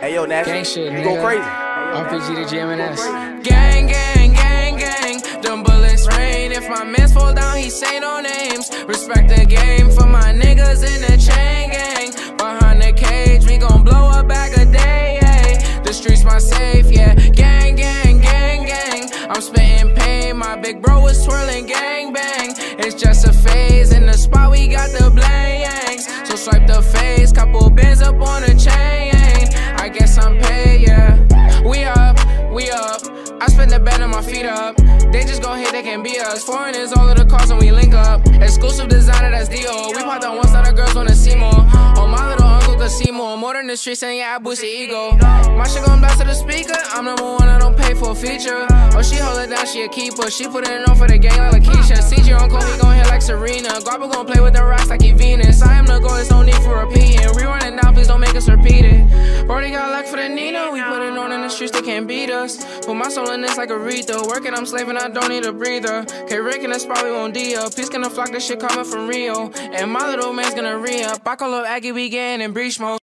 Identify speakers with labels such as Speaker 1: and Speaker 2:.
Speaker 1: Hey yo, Nash,
Speaker 2: gang shit,
Speaker 1: you
Speaker 2: nigga.
Speaker 1: go crazy.
Speaker 2: RPG to GMNS.
Speaker 3: Gang, gang, gang, gang. Them bullets rain. If my mans fall down, he say no names. Respect the game for my niggas in the chain gang. Behind the cage, we gon' blow a bag a day. Ay. The streets my safe, yeah. Gang, gang, gang, gang. I'm spitting pain. My big bro is twirling gang bang. It's just a phase. In the spot, we got the the bed on my feet up. They just gon' hit, they can't be us. Foreign is all of the cars and we link up. Exclusive designer, that's Dior. We popped on one side, the girls wanna see more. Oh, my little uncle could see more. More than the streets, and yeah, I boost the ego. My shit gon' blast to the speaker. I'm number one, I don't pay for a feature. Oh, she hold it down, she a keeper. She put it on for the gang like Lakeisha. CJ uncle, he gon' hit like Serena. Guapa gon' play with the rocks like he Venus. I am the goal, it's no need for repeating. We running down, please don't make us repeat it. Brody got for the Nina. We put it on in the streets, they can't beat us. Put my soul in this like a Aretha. Working, I'm slaving, I don't need a breather. K Rick the spot, we won't D up. Peace gonna flock, this shit coming from Rio. And my little man's gonna re up. I call up Aggie, we getting in breach mode.